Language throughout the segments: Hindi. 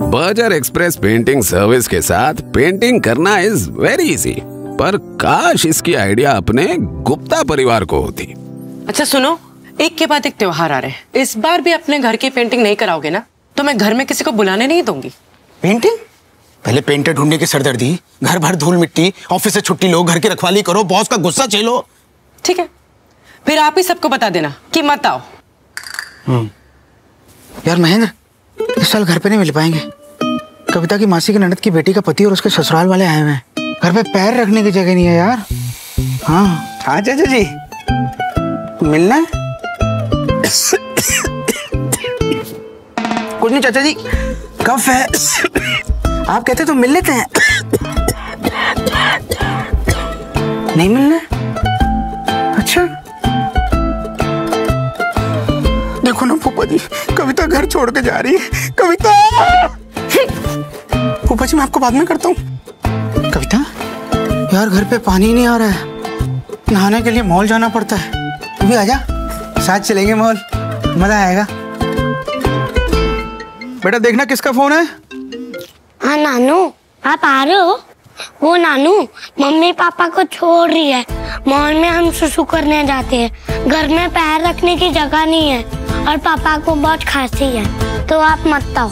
बर्जर एक्सप्रेस पेंटिंग सर्विस के साथ पेंटिंग करना इज़ वेरी इजी पर काश इसकी आइडिया अपने गुप्ता परिवार को होती। अच्छा सुनो। एक के बाद एक त्योहार आ रहे हैं। इस बार भी अपने घर की पेंटिंग नहीं कराओगे ना? तो मैं घर में किसी को बुलाने नहीं दूँगी। पेंटिंग? पहले पेंटर ढूँढने की सरदर्दी घर भर धूल मिट्टी ऑफ़िस से छुट्टी लो घर की रखवाली करो बॉस का गुस्सा झेलो। ठीक है। फिर आप ही सबको बता देना कि मत आओ। यार महेंद्र इस साल घर पे नहीं मिल पाएँगे। कविता की मासी की ननद की बेटी का पति और उसके ससुराल वाले आए हुए हैं। घर पे पैर रखने की जगह नहीं है यार। हाँ। हाँ चाचा जी। मिलना है? कुछ नहीं, चाचा जी। कफ है। आप कहते तो मिल लेते हैं। नहीं मिलना? फूफा जी कविता घर छोड़ के जा रही है। कविता! फूफा जी मैं आपको बाद में करता हूँ। कविता? यार घर पे पानी नहीं आ रहा है। नहाने के लिए मॉल जाना पड़ता है। तू भी आजा। साथ चलेंगे मॉल। मज़ा आएगा। बेटा देखना किसका फ़ोन है। हाँ नानू। आप आ रहे हो? वो नानू मम्मी पापा को छोड़ रही है। मॉल में हम सुसु करने जाते हैं। घर में पैर रखने की जगह नहीं है। और पापा को बहुत खांसी है तो आप मत आओ।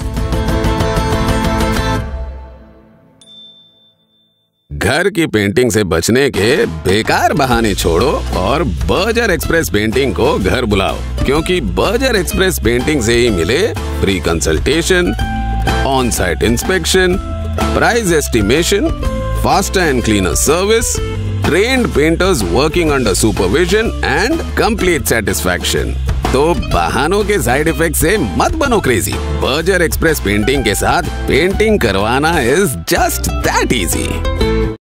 घर की पेंटिंग से बचने के बेकार बहाने छोड़ो और बर्जर एक्सप्रेस पेंटिंग को घर बुलाओ, क्योंकि बर्जर एक्सप्रेस पेंटिंग से ही मिले free consultation on site inspection price estimation faster and cleaner service trained painters working under supervision and complete satisfaction तो बहानों के साइड इफ़ेक्ट से मत बनो क्रेजी बर्जर एक्सप्रेस पेंटिंग के साथ पेंटिंग करवाना इज़ जस्ट दैट इजी